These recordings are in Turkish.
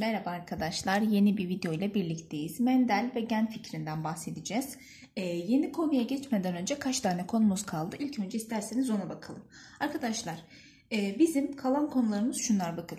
Merhaba arkadaşlar, yeni bir video ile birlikteyiz. Mendel ve gen fikrinden bahsedeceğiz. Ee, yeni konuya geçmeden önce kaç tane konumuz kaldı? İlk önce isterseniz ona bakalım. Arkadaşlar, e, bizim kalan konularımız şunlar bakın.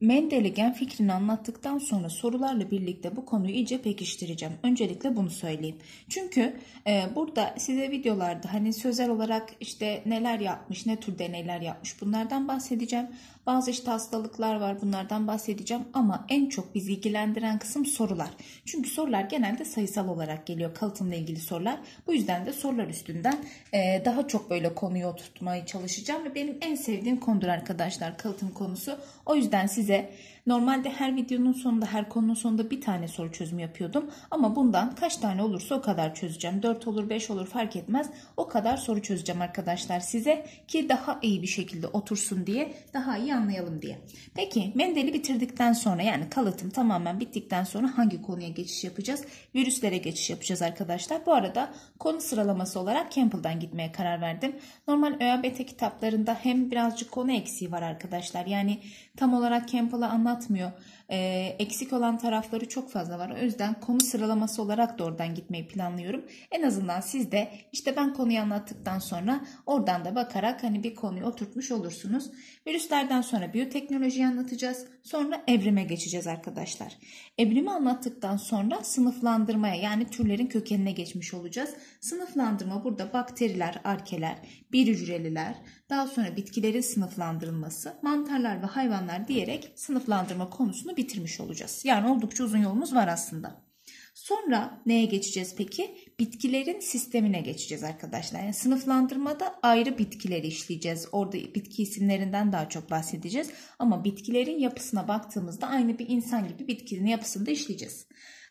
Mendel'i gen fikrini anlattıktan sonra sorularla birlikte bu konuyu iyice pekiştireceğim. Öncelikle bunu söyleyeyim. Çünkü e, burada size videolarda hani sözel olarak işte neler yapmış, ne tür deneyler yapmış bunlardan bahsedeceğim. Bazı işte hastalıklar var bunlardan bahsedeceğim ama en çok bizi ilgilendiren kısım sorular. Çünkü sorular genelde sayısal olarak geliyor kalıtımla ilgili sorular. Bu yüzden de sorular üstünden e, daha çok böyle konuyu oturtmaya çalışacağım ve benim en sevdiğim konudur arkadaşlar kalıtım konusu. O yüzden size Normalde her videonun sonunda, her konunun sonunda bir tane soru çözümü yapıyordum. Ama bundan kaç tane olursa o kadar çözeceğim. 4 olur, 5 olur fark etmez. O kadar soru çözeceğim arkadaşlar size ki daha iyi bir şekilde otursun diye, daha iyi anlayalım diye. Peki Mendel'i bitirdikten sonra yani kalıtım tamamen bittikten sonra hangi konuya geçiş yapacağız? Virüslere geçiş yapacağız arkadaşlar. Bu arada konu sıralaması olarak Campbell'dan gitmeye karar verdim. Normal ÖABT kitaplarında hem birazcık konu eksiği var arkadaşlar. Yani tam olarak Campbell'a anlatmıyor. E, eksik olan tarafları çok fazla var. O yüzden konu sıralaması olarak da oradan gitmeyi planlıyorum. En azından siz de işte ben konuyu anlattıktan sonra oradan da bakarak hani bir konuyu oturtmuş olursunuz. Virüslerden sonra biyoteknolojiyi anlatacağız. Sonra evrime geçeceğiz arkadaşlar. Evrimi anlattıktan sonra sınıflandırmaya yani türlerin kökenine geçmiş olacağız. Sınıflandırma burada bakteriler, arkeler, bir hücreliler, daha sonra bitkilerin sınıflandırılması, mantarlar ve hayvanlar diyerek sınıflandırma konusunu bitirmiş olacağız. Yani oldukça uzun yolumuz var aslında. Sonra neye geçeceğiz peki? Bitkilerin sistemine geçeceğiz arkadaşlar. Yani sınıflandırmada ayrı bitkileri işleyeceğiz. Orada bitki isimlerinden daha çok bahsedeceğiz. Ama bitkilerin yapısına baktığımızda aynı bir insan gibi bitkinin yapısını da işleyeceğiz.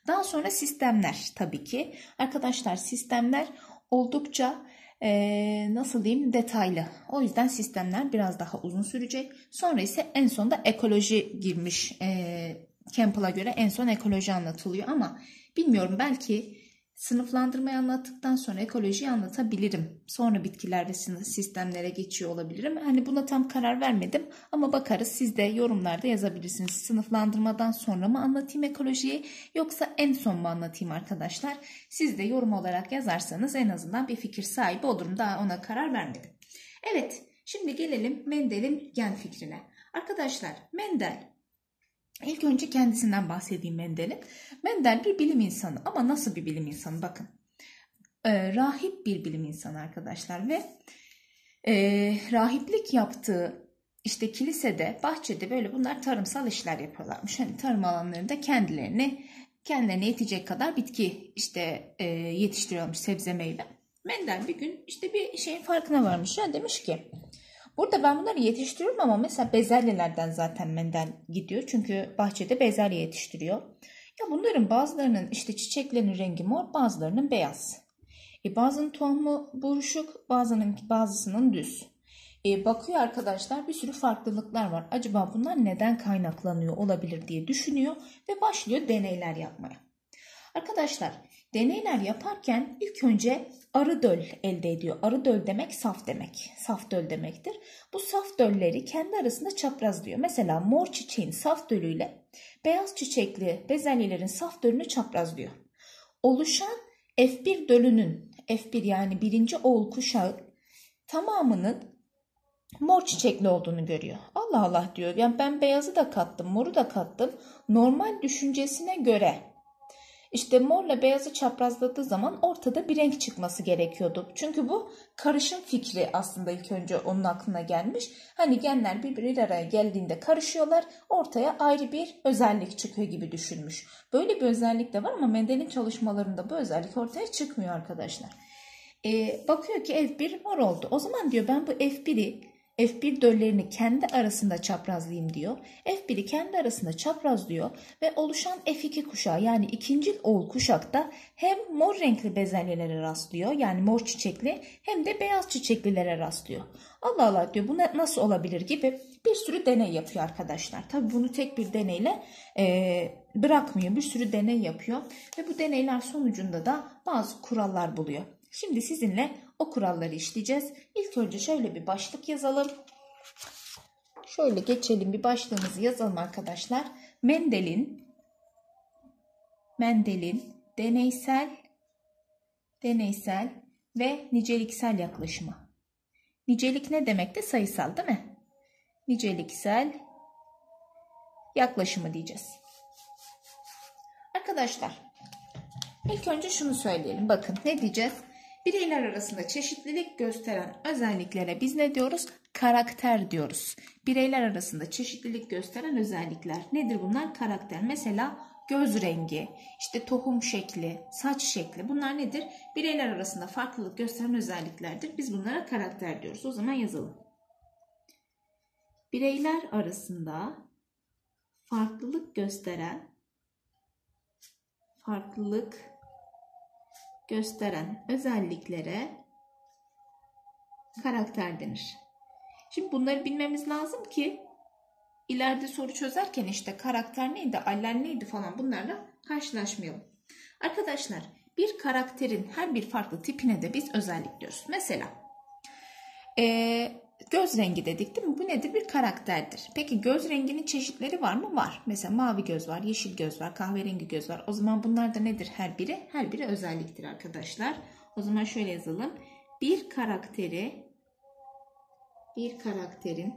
Daha sonra sistemler tabii ki. Arkadaşlar sistemler oldukça e, nasıl diyeyim detaylı. O yüzden sistemler biraz daha uzun sürecek. Sonra ise en sonunda ekoloji girmiş. E, Campbell'a göre en son ekoloji anlatılıyor ama bilmiyorum belki sınıflandırmayı anlattıktan sonra ekolojiyi anlatabilirim. Sonra bitkiler ve sistemlere geçiyor olabilirim. Hani buna tam karar vermedim ama bakarız siz de yorumlarda yazabilirsiniz. Sınıflandırmadan sonra mı anlatayım ekolojiyi yoksa en son mu anlatayım arkadaşlar? Siz de yorum olarak yazarsanız en azından bir fikir sahibi olurum. Daha ona karar vermedim. Evet şimdi gelelim Mendel'in gen fikrine. Arkadaşlar Mendel İlk önce kendisinden bahsedeyim Mendel'in. Mendel bir bilim insanı ama nasıl bir bilim insanı bakın. E, rahip bir bilim insanı arkadaşlar ve e, rahiplik yaptığı işte kilisede, bahçede böyle bunlar tarımsal işler yapıyorlarmış. Hani tarım alanlarında kendilerini kendilerine yetecek kadar bitki işte e, yetiştiriyormuş sebze meyve. Mendel bir gün işte bir şeyin farkına varmış. Ya demiş ki Burada ben bunları yetiştiriyorum ama mesela bezelyelerden zaten Mendel gidiyor. Çünkü bahçede bezelye yetiştiriyor. Ya bunların bazılarının işte çiçeklerinin rengi mor, bazılarının beyaz. E bazının tohumu buruşuk, bazının bazısının düz. E bakıyor arkadaşlar bir sürü farklılıklar var. Acaba bunlar neden kaynaklanıyor olabilir diye düşünüyor ve başlıyor deneyler yapmaya. Arkadaşlar deneyler yaparken ilk önce arı döl elde ediyor. Arı döl demek saf demek. Saf döl demektir. Bu saf dölleri kendi arasında çaprazlıyor. Mesela mor çiçeğin saf dölüyle beyaz çiçekli bezelyelerin saf dölünü çaprazlıyor. Oluşan F1 dölünün F1 yani birinci oğul kuşağı tamamının mor çiçekli olduğunu görüyor. Allah Allah diyor. Yani ben beyazı da kattım, moru da kattım. Normal düşüncesine göre işte morla beyazı çaprazladığı zaman ortada bir renk çıkması gerekiyordu. Çünkü bu karışım fikri aslında ilk önce onun aklına gelmiş. Hani genler birbiriyle araya geldiğinde karışıyorlar ortaya ayrı bir özellik çıkıyor gibi düşünmüş. Böyle bir özellik de var ama Mendel'in çalışmalarında bu özellik ortaya çıkmıyor arkadaşlar. Ee, bakıyor ki F1 mor oldu. O zaman diyor ben bu F1'i F1 döllerini kendi arasında çaprazlayayım diyor. F1'i kendi arasında çaprazlıyor ve oluşan F2 kuşağı yani ikinci oğul kuşakta hem mor renkli bezelyelere rastlıyor yani mor çiçekli hem de beyaz çiçeklilere rastlıyor. Allah Allah diyor bu nasıl olabilir gibi bir sürü deney yapıyor arkadaşlar. Tabi bunu tek bir deneyle e, bırakmıyor bir sürü deney yapıyor ve bu deneyler sonucunda da bazı kurallar buluyor. Şimdi sizinle o kuralları işleyeceğiz. İlk önce şöyle bir başlık yazalım. şöyle geçelim bir başlığımızı yazalım arkadaşlar. Mendel'in Mendel'in deneysel deneysel ve niceliksel yaklaşımı. Nicelik ne demekti? Sayısal değil mi? Niceliksel yaklaşımı diyeceğiz. Arkadaşlar ilk önce şunu söyleyelim. Bakın ne diyeceğiz? Bireyler arasında çeşitlilik gösteren özelliklere biz ne diyoruz? Karakter diyoruz. Bireyler arasında çeşitlilik gösteren özellikler. Nedir bunlar? Karakter. Mesela göz rengi, işte tohum şekli, saç şekli bunlar nedir? Bireyler arasında farklılık gösteren özelliklerdir. Biz bunlara karakter diyoruz. O zaman yazalım. Bireyler arasında farklılık gösteren farklılık gösteren özelliklere karakter denir. Şimdi bunları bilmemiz lazım ki ileride soru çözerken işte karakter neydi, aller neydi falan bunlarla karşılaşmayalım. Arkadaşlar bir karakterin her bir farklı tipine de biz özellik diyoruz. Mesela ee, göz rengi dedik değil mi? Bu nedir? Bir karakterdir. Peki göz renginin çeşitleri var mı? Var. Mesela mavi göz var, yeşil göz var, kahverengi göz var. O zaman bunlar da nedir her biri? Her biri özelliktir arkadaşlar. O zaman şöyle yazalım. Bir karakteri bir karakterin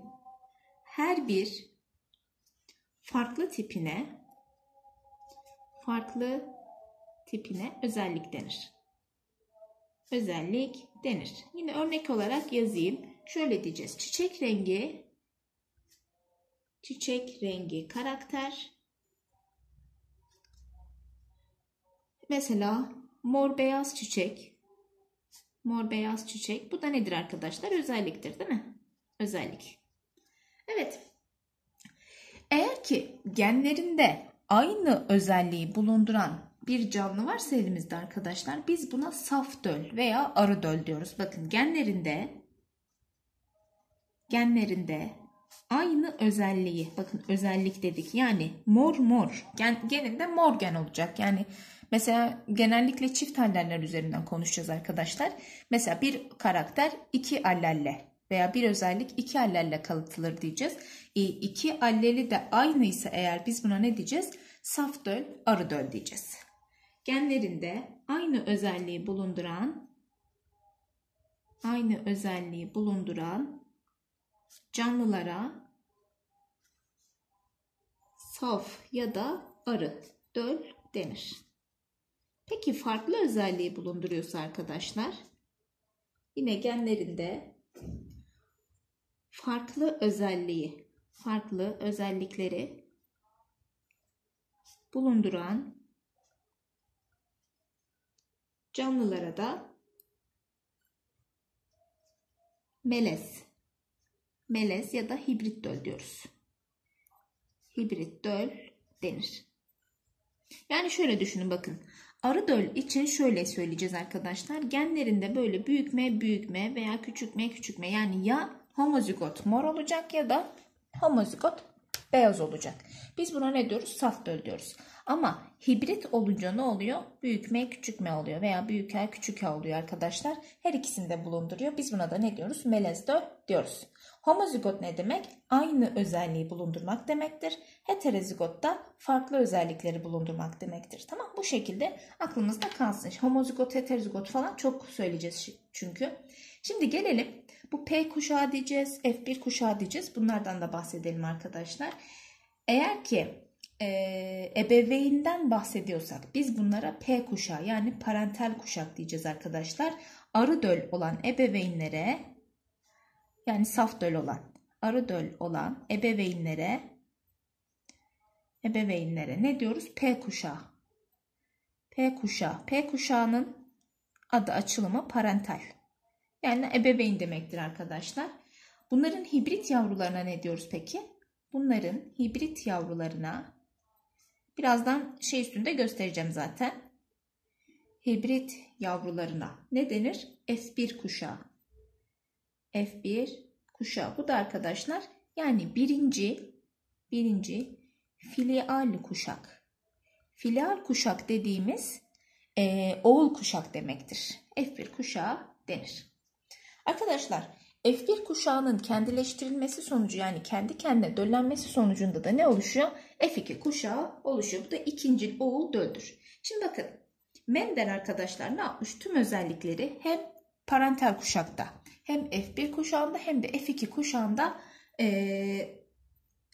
her bir farklı tipine farklı tipine özellik denir. Özellik denir. Yine örnek olarak yazayım. Şöyle diyeceğiz. Çiçek rengi çiçek rengi karakter. Mesela mor beyaz çiçek. Mor beyaz çiçek. Bu da nedir arkadaşlar? Özelliktir değil mi? Özellik. Evet. Eğer ki genlerinde aynı özelliği bulunduran bir canlı varsa elimizde arkadaşlar biz buna saf döl veya arı döl diyoruz. Bakın genlerinde genlerinde aynı özelliği bakın özellik dedik yani mor mor. Gen, geninde mor gen olacak. Yani mesela genellikle çift alleller üzerinden konuşacağız arkadaşlar. Mesela bir karakter iki allelle veya bir özellik iki allelle kalıtılır diyeceğiz. E, iki alleli de aynıysa eğer biz buna ne diyeceğiz? Saf döl arı döl diyeceğiz. Genlerinde aynı özelliği bulunduran aynı özelliği bulunduran canlılara saf ya da arı, döl denir. Peki farklı özelliği bulunduruyorsa arkadaşlar yine genlerinde farklı özelliği, farklı özellikleri bulunduran canlılara da melez melez ya da hibrit döl diyoruz. Hibrit döl denir. Yani şöyle düşünün bakın. Arı döl için şöyle söyleyeceğiz arkadaşlar. Genlerinde böyle büyükme büyükme veya küçükme küçükme yani ya homozigot mor olacak ya da homozigot beyaz olacak. Biz buna ne diyoruz? Saf döl diyoruz. Ama hibrit olunca ne oluyor? Büyük M küçük M oluyor veya büyük L küçük L oluyor arkadaşlar. Her ikisini de bulunduruyor. Biz buna da ne diyoruz? Melez diyoruz. Homozigot ne demek? Aynı özelliği bulundurmak demektir. Heterozigot da farklı özellikleri bulundurmak demektir. Tamam bu şekilde aklımızda kalsın. Homozigot, heterozigot falan çok söyleyeceğiz çünkü. Şimdi gelelim bu P kuşağı diyeceğiz, F1 kuşağı diyeceğiz. Bunlardan da bahsedelim arkadaşlar. Eğer ki e, ebeveynden bahsediyorsak biz bunlara P kuşağı yani parental kuşak diyeceğiz arkadaşlar. Arı döl olan ebeveynlere yani saf döl olan arı döl olan ebeveynlere ebeveynlere ne diyoruz? P kuşağı. P kuşağı. P kuşağının adı açılımı parental. Yani ebeveyn demektir arkadaşlar. Bunların hibrit yavrularına ne diyoruz peki? Bunların hibrit yavrularına birazdan şey üstünde göstereceğim zaten. Hibrit yavrularına ne denir? F1 kuşağı. F1 kuşağı. Bu da arkadaşlar yani birinci birinci filial kuşak. Filial kuşak dediğimiz e, oğul kuşak demektir. F1 kuşağı denir. Arkadaşlar F1 kuşağının kendileştirilmesi sonucu yani kendi kendine döllenmesi sonucunda da ne oluşuyor? F2 kuşağı oluşuyor. Bu da ikinci oğul döldür. Şimdi bakın Mendel arkadaşlar ne yapmış? Tüm özellikleri hem parental kuşakta hem F1 kuşağında hem de F2 kuşağında ee,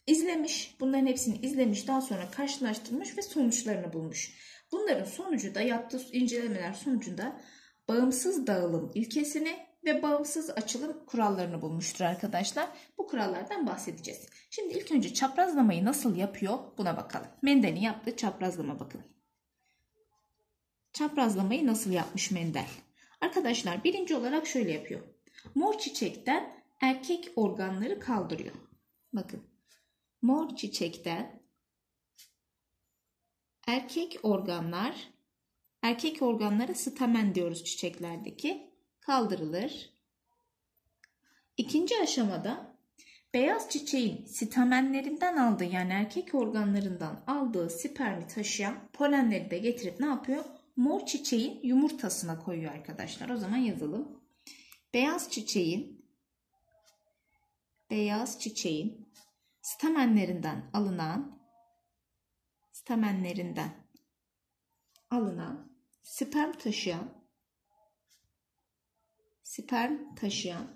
izlemiş. Bunların hepsini izlemiş. Daha sonra karşılaştırmış ve sonuçlarını bulmuş. Bunların sonucu da yaptığı incelemeler sonucunda bağımsız dağılım ilkesini ve bağımsız açılım kurallarını bulmuştur arkadaşlar. Bu kurallardan bahsedeceğiz. Şimdi ilk önce çaprazlamayı nasıl yapıyor buna bakalım. Mendel'in yaptığı çaprazlama bakın. Çaprazlamayı nasıl yapmış Mendel? Arkadaşlar birinci olarak şöyle yapıyor. Mor çiçekten erkek organları kaldırıyor. Bakın. Mor çiçekten erkek organlar erkek organlara stamen diyoruz çiçeklerdeki kaldırılır. İkinci aşamada beyaz çiçeğin stamenlerinden aldığı yani erkek organlarından aldığı spermi taşıyan polenleri de getirip ne yapıyor? Mor çiçeğin yumurtasına koyuyor arkadaşlar. O zaman yazalım. Beyaz çiçeğin beyaz çiçeğin stamenlerinden alınan stamenlerinden alınan sperm taşıyan sperm taşıyan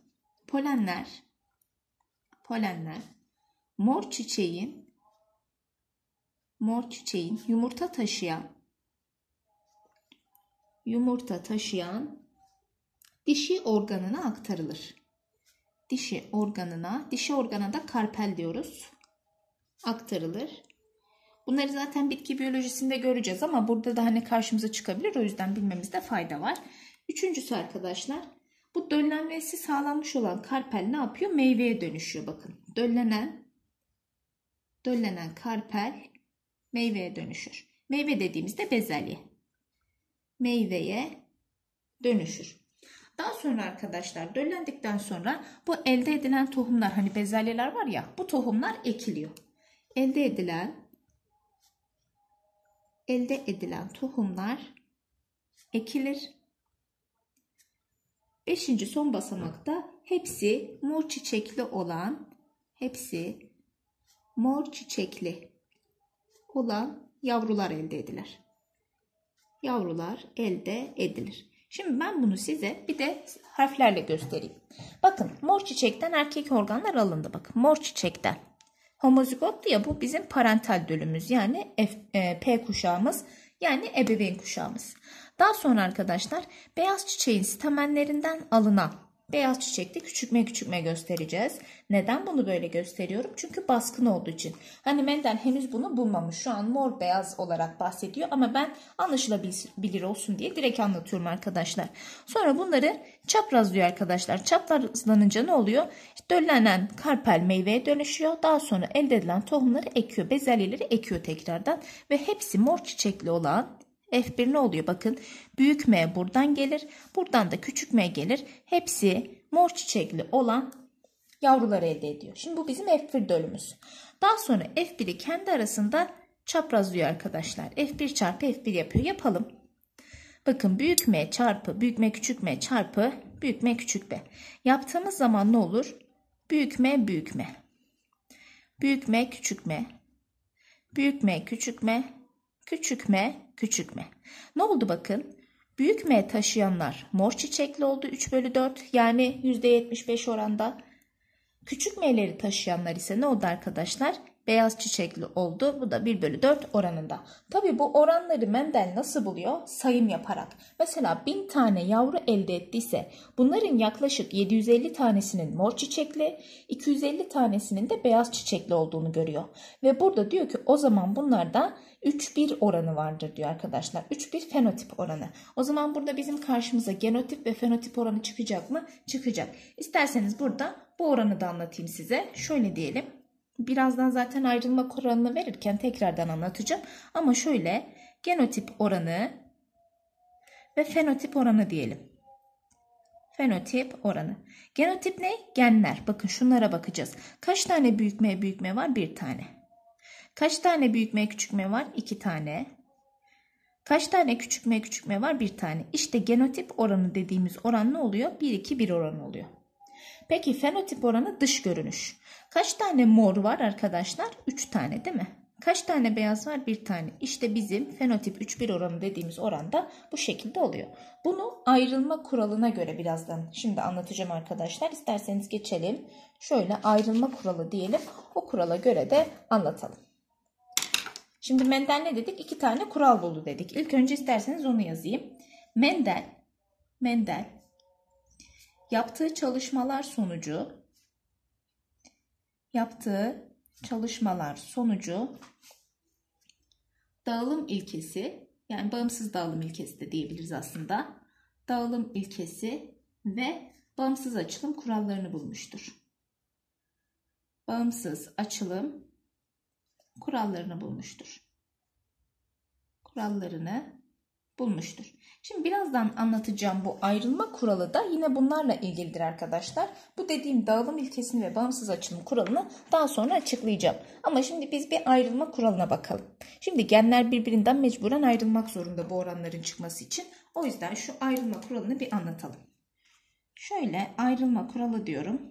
polenler polenler mor çiçeğin mor çiçeğin yumurta taşıyan yumurta taşıyan dişi organına aktarılır. Dişi organına, dişi organa da karpel diyoruz. Aktarılır. Bunları zaten bitki biyolojisinde göreceğiz ama burada da hani karşımıza çıkabilir. O yüzden bilmemizde fayda var. Üçüncüsü arkadaşlar bu döllenmesi sağlanmış olan karpel ne yapıyor? Meyveye dönüşüyor bakın. Döllenen döllenen karpel meyveye dönüşür. Meyve dediğimizde bezelye. Meyveye dönüşür. Daha sonra arkadaşlar döllendikten sonra bu elde edilen tohumlar hani bezelyeler var ya bu tohumlar ekiliyor. Elde edilen elde edilen tohumlar ekilir Beşinci son basamakta hepsi mor çiçekli olan, hepsi mor çiçekli olan yavrular elde edilir. Yavrular elde edilir. Şimdi ben bunu size bir de harflerle göstereyim. Bakın mor çiçekten erkek organlar alındı. Bakın mor çiçekten. Homozigot ya bu bizim parental dölümüz yani F, e, P kuşağımız yani ebeveyn kuşağımız. Daha sonra arkadaşlar beyaz çiçeğin stamenlerinden alınan beyaz çiçekte küçükme küçükme göstereceğiz. Neden bunu böyle gösteriyorum? Çünkü baskın olduğu için. Hani Mendel henüz bunu bulmamış. Şu an mor beyaz olarak bahsediyor ama ben anlaşılabilir olsun diye direkt anlatıyorum arkadaşlar. Sonra bunları çaprazlıyor arkadaşlar. Çaprazlanınca ne oluyor? İşte döllenen karpel meyveye dönüşüyor. Daha sonra elde edilen tohumları ekiyor. Bezelyeleri ekiyor tekrardan. Ve hepsi mor çiçekli olan F1 ne oluyor? Bakın büyük M buradan gelir. Buradan da küçük M gelir. Hepsi mor çiçekli olan yavruları elde ediyor. Şimdi bu bizim F1 dölümüz. Daha sonra F1'i kendi arasında çaprazlıyor arkadaşlar. F1 çarpı F1 yapıyor. Yapalım. Bakın büyük M çarpı büyük M küçük M çarpı büyük M küçük M. Yaptığımız zaman ne olur? Büyük M büyük M. Büyük M küçük M. Büyük M küçük M. Küçük M küçük m. Ne oldu bakın? Büyük M taşıyanlar mor çiçekli oldu 3 bölü 4 yani %75 oranda. Küçük M'leri taşıyanlar ise ne oldu arkadaşlar? Beyaz çiçekli oldu. Bu da 1 bölü 4 oranında. Tabi bu oranları Mendel nasıl buluyor? Sayım yaparak. Mesela 1000 tane yavru elde ettiyse bunların yaklaşık 750 tanesinin mor çiçekli, 250 tanesinin de beyaz çiçekli olduğunu görüyor. Ve burada diyor ki o zaman bunlarda 3-1 oranı vardır diyor arkadaşlar. 3-1 fenotip oranı. O zaman burada bizim karşımıza genotip ve fenotip oranı çıkacak mı? Çıkacak. İsterseniz burada bu oranı da anlatayım size. Şöyle diyelim. Birazdan zaten ayrılma oranını verirken tekrardan anlatacağım. Ama şöyle genotip oranı ve fenotip oranı diyelim. Fenotip oranı. Genotip ne? Genler. Bakın şunlara bakacağız. Kaç tane büyükme büyükme var? Bir tane. Kaç tane büyükme küçükme var? İki tane. Kaç tane küçükme küçükme var? Bir tane. İşte genotip oranı dediğimiz oran ne oluyor? 1 2 1 oranı oluyor. Peki fenotip oranı dış görünüş. Kaç tane mor var arkadaşlar? 3 tane değil mi? Kaç tane beyaz var? Bir tane. İşte bizim fenotip 3-1 oranı dediğimiz oranda bu şekilde oluyor. Bunu ayrılma kuralına göre birazdan şimdi anlatacağım arkadaşlar. İsterseniz geçelim. Şöyle ayrılma kuralı diyelim. O kurala göre de anlatalım. Şimdi Mendel ne dedik? İki tane kural buldu dedik. İlk önce isterseniz onu yazayım. Mendel, Mendel yaptığı çalışmalar sonucu yaptığı çalışmalar sonucu dağılım ilkesi yani bağımsız dağılım ilkesi de diyebiliriz aslında. Dağılım ilkesi ve bağımsız açılım kurallarını bulmuştur. Bağımsız açılım kurallarını bulmuştur. Kurallarını bulmuştur. Şimdi birazdan anlatacağım bu ayrılma kuralı da yine bunlarla ilgilidir arkadaşlar. Bu dediğim dağılım ilkesini ve bağımsız açılım kuralını daha sonra açıklayacağım. Ama şimdi biz bir ayrılma kuralına bakalım. Şimdi genler birbirinden mecburen ayrılmak zorunda bu oranların çıkması için. O yüzden şu ayrılma kuralını bir anlatalım. Şöyle ayrılma kuralı diyorum.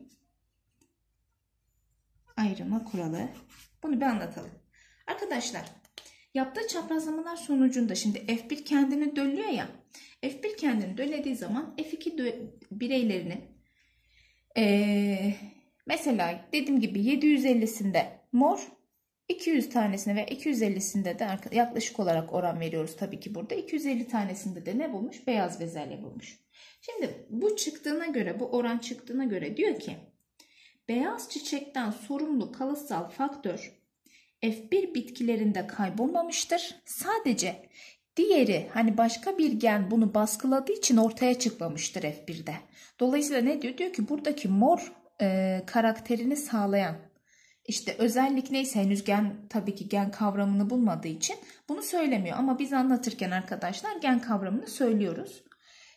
Ayrılma kuralı. Bunu bir anlatalım. Arkadaşlar Yaptığı çaprazlamalar sonucunda şimdi F1 kendini döllüyor ya. F1 kendini döllediği zaman F2 bireylerini ee, mesela dediğim gibi 750'sinde mor 200 tanesine ve 250'sinde de yaklaşık olarak oran veriyoruz tabii ki burada. 250 tanesinde de ne bulmuş? Beyaz bezelye bulmuş. Şimdi bu çıktığına göre, bu oran çıktığına göre diyor ki beyaz çiçekten sorumlu kalıtsal faktör F1 bitkilerinde kaybolmamıştır. Sadece diğeri hani başka bir gen bunu baskıladığı için ortaya çıkmamıştır F1'de. Dolayısıyla ne diyor? Diyor ki buradaki mor e, karakterini sağlayan işte özellik neyse henüz gen tabii ki gen kavramını bulmadığı için bunu söylemiyor. Ama biz anlatırken arkadaşlar gen kavramını söylüyoruz.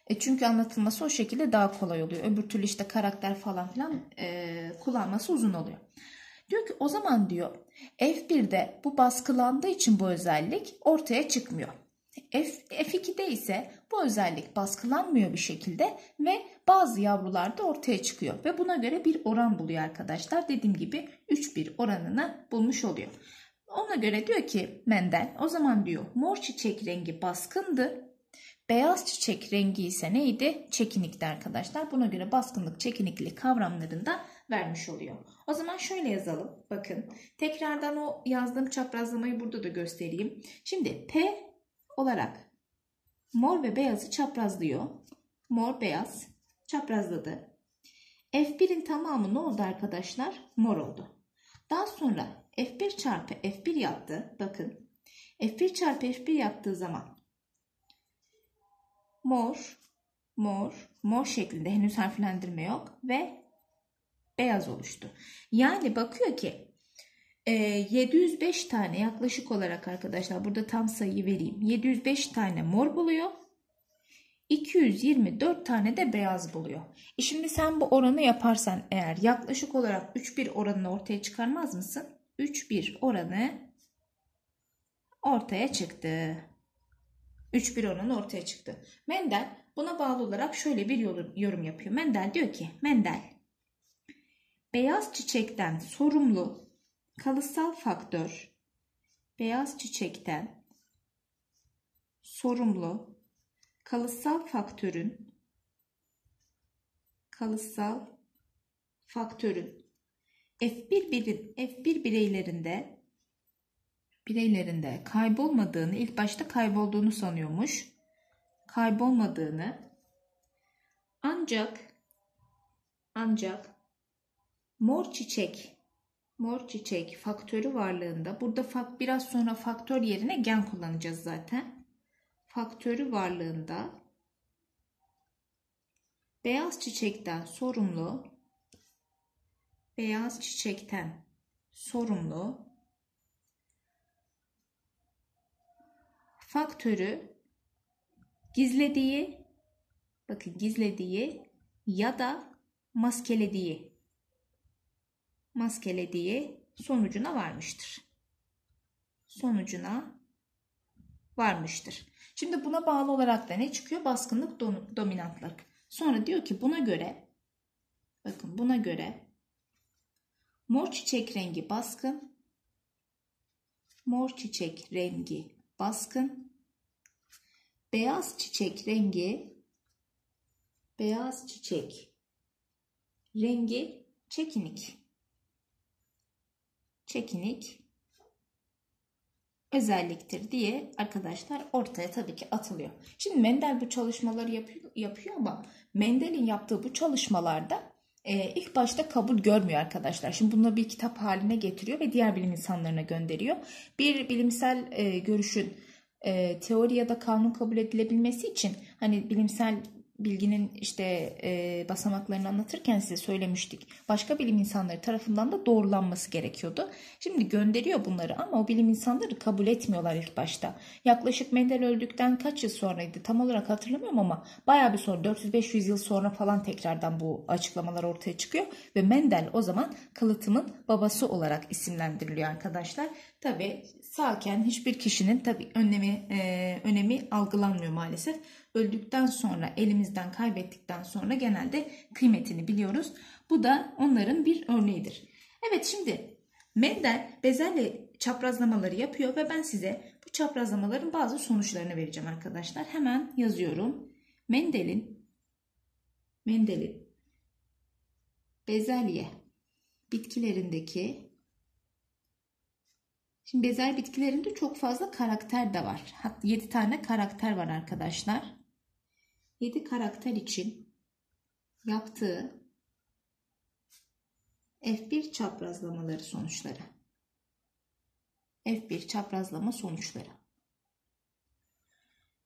E çünkü anlatılması o şekilde daha kolay oluyor. Öbür türlü işte karakter falan filan e, kullanması uzun oluyor. Diyor ki o zaman diyor F1'de bu baskılandığı için bu özellik ortaya çıkmıyor. F, F2'de ise bu özellik baskılanmıyor bir şekilde ve bazı yavrularda ortaya çıkıyor. Ve buna göre bir oran buluyor arkadaşlar. Dediğim gibi 3-1 oranını bulmuş oluyor. Ona göre diyor ki Mendel o zaman diyor mor çiçek rengi baskındı. Beyaz çiçek rengi ise neydi? Çekinikti arkadaşlar. Buna göre baskınlık, çekiniklik kavramlarında vermiş oluyor. O zaman şöyle yazalım. Bakın tekrardan o yazdığım çaprazlamayı burada da göstereyim. Şimdi P olarak mor ve beyazı çaprazlıyor. Mor beyaz çaprazladı. F1'in tamamı ne oldu arkadaşlar? Mor oldu. Daha sonra F1 çarpı F1 yaptı. Bakın F1 çarpı F1 yaptığı zaman mor, mor, mor şeklinde henüz harflendirme yok ve beyaz oluştu. Yani bakıyor ki 705 e, tane yaklaşık olarak arkadaşlar burada tam sayıyı vereyim. 705 tane mor buluyor. 224 tane de beyaz buluyor. E şimdi sen bu oranı yaparsan eğer yaklaşık olarak 3-1 oranını ortaya çıkarmaz mısın? 3-1 oranı ortaya çıktı. 3-1 oranı ortaya çıktı. Mendel buna bağlı olarak şöyle bir yorum yapıyor. Mendel diyor ki Mendel Beyaz çiçekten sorumlu kalıtsal faktör beyaz çiçekten sorumlu kalıtsal faktörün kalıtsal faktörün F1 birin F1 bireylerinde bireylerinde kaybolmadığını ilk başta kaybolduğunu sanıyormuş. Kaybolmadığını ancak ancak Mor çiçek. Mor çiçek faktörü varlığında. Burada fak biraz sonra faktör yerine gen kullanacağız zaten. Faktörü varlığında beyaz çiçekten sorumlu beyaz çiçekten sorumlu faktörü gizlediği bakın gizlediği ya da maskelediği maskelediği sonucuna varmıştır. Sonucuna varmıştır. Şimdi buna bağlı olarak da ne çıkıyor? Baskınlık dominantlık. Sonra diyor ki buna göre Bakın buna göre mor çiçek rengi baskın, mor çiçek rengi baskın, beyaz çiçek rengi beyaz çiçek rengi çekinik. Çekinik özelliktir diye arkadaşlar ortaya tabii ki atılıyor. Şimdi Mendel bu çalışmaları yapıyor, yapıyor ama Mendel'in yaptığı bu çalışmalarda e, ilk başta kabul görmüyor arkadaşlar. Şimdi bunu bir kitap haline getiriyor ve diğer bilim insanlarına gönderiyor. Bir bilimsel e, görüşün e, teori ya da kanun kabul edilebilmesi için hani bilimsel bilginin işte e, basamaklarını anlatırken size söylemiştik. Başka bilim insanları tarafından da doğrulanması gerekiyordu. Şimdi gönderiyor bunları ama o bilim insanları kabul etmiyorlar ilk başta. Yaklaşık Mendel öldükten kaç yıl sonraydı tam olarak hatırlamıyorum ama bayağı bir sonra 400-500 yıl sonra falan tekrardan bu açıklamalar ortaya çıkıyor. Ve Mendel o zaman kalıtımın babası olarak isimlendiriliyor arkadaşlar. Tabi sağken hiçbir kişinin tabi önemi, e, önemi algılanmıyor maalesef öldükten sonra elimizden kaybettikten sonra genelde kıymetini biliyoruz. Bu da onların bir örneğidir. Evet şimdi Mendel bezelye çaprazlamaları yapıyor ve ben size bu çaprazlamaların bazı sonuçlarını vereceğim arkadaşlar. Hemen yazıyorum. Mendel'in Mendel'in bezelye bitkilerindeki Şimdi bezel bitkilerinde çok fazla karakter de var. Hatta 7 tane karakter var arkadaşlar. 7 karakter için yaptığı F1 çaprazlamaları sonuçları. F1 çaprazlama sonuçları.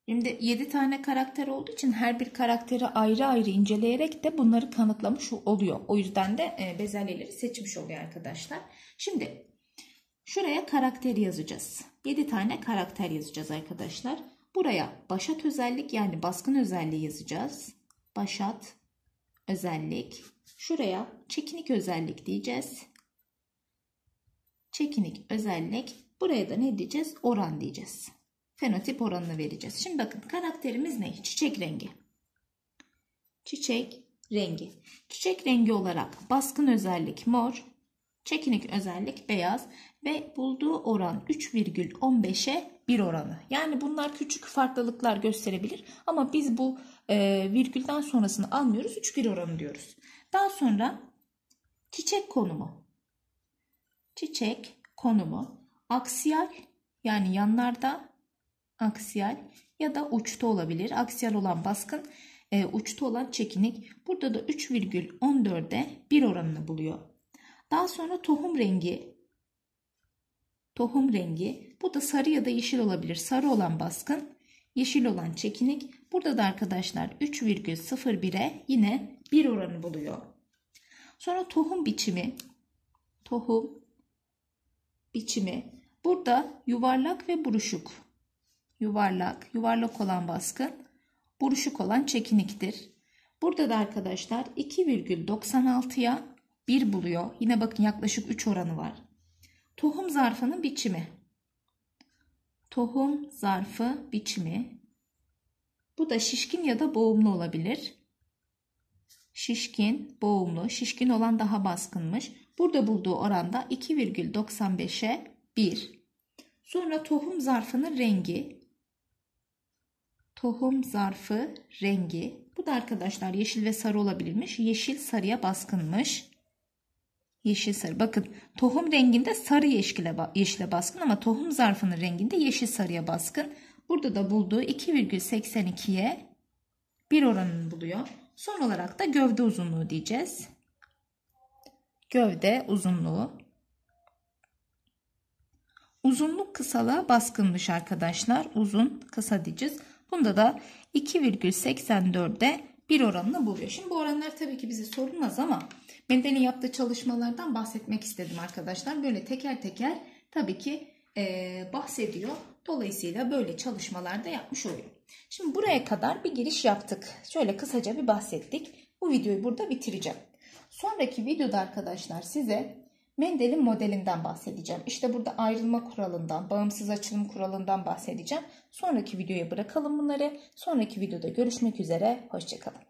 Şimdi 7 tane karakter olduğu için her bir karakteri ayrı ayrı inceleyerek de bunları kanıtlamış oluyor. O yüzden de e, bezelyeleri seçmiş oluyor arkadaşlar. Şimdi şuraya karakter yazacağız. 7 tane karakter yazacağız arkadaşlar. Buraya başat özellik yani baskın özelliği yazacağız. Başat özellik. Şuraya çekinik özellik diyeceğiz. Çekinik özellik. Buraya da ne diyeceğiz? Oran diyeceğiz. Fenotip oranını vereceğiz. Şimdi bakın karakterimiz ne? Çiçek rengi. Çiçek rengi. Çiçek rengi olarak baskın özellik mor, çekinik özellik beyaz ve bulduğu oran 3,15'e 1 oranı. Yani bunlar küçük farklılıklar gösterebilir ama biz bu e, virgülden sonrasını almıyoruz. 3-1 oranı diyoruz. Daha sonra çiçek konumu. Çiçek konumu aksiyal yani yanlarda aksiyal ya da uçta olabilir. Aksiyal olan baskın, e, uçta olan çekinik. Burada da 3,14'e 1 oranını buluyor. Daha sonra tohum rengi tohum rengi. Bu da sarı ya da yeşil olabilir. Sarı olan baskın, yeşil olan çekinik. Burada da arkadaşlar 3,01'e yine 1 oranı buluyor. Sonra tohum biçimi. Tohum biçimi. Burada yuvarlak ve buruşuk. Yuvarlak, yuvarlak olan baskın, buruşuk olan çekiniktir. Burada da arkadaşlar 2,96'ya 1 buluyor. Yine bakın yaklaşık 3 oranı var. Tohum zarfının biçimi. Tohum zarfı biçimi. Bu da şişkin ya da boğumlu olabilir. Şişkin, boğumlu. Şişkin olan daha baskınmış. Burada bulduğu oranda 2,95'e 1. Sonra tohum zarfının rengi. Tohum zarfı rengi. Bu da arkadaşlar yeşil ve sarı olabilirmiş. Yeşil sarıya baskınmış. Yeşil sarı. Bakın tohum renginde sarı yeşile, yeşile baskın ama tohum zarfının renginde yeşil sarıya baskın. Burada da bulduğu 2,82'ye 1 oranını buluyor. Son olarak da gövde uzunluğu diyeceğiz. Gövde uzunluğu. Uzunluk kısalığa baskınmış arkadaşlar. Uzun kısa diyeceğiz. Bunda da 2,84'de 1 oranını buluyor. Şimdi bu oranlar tabii ki bize sorulmaz ama Mendel'in yaptığı çalışmalardan bahsetmek istedim arkadaşlar. Böyle teker teker tabii ki e, bahsediyor. Dolayısıyla böyle çalışmalarda yapmış oluyor. Şimdi buraya kadar bir giriş yaptık. Şöyle kısaca bir bahsettik. Bu videoyu burada bitireceğim. Sonraki videoda arkadaşlar size Mendel'in modelinden bahsedeceğim. İşte burada ayrılma kuralından, bağımsız açılım kuralından bahsedeceğim. Sonraki videoya bırakalım bunları. Sonraki videoda görüşmek üzere. Hoşçakalın.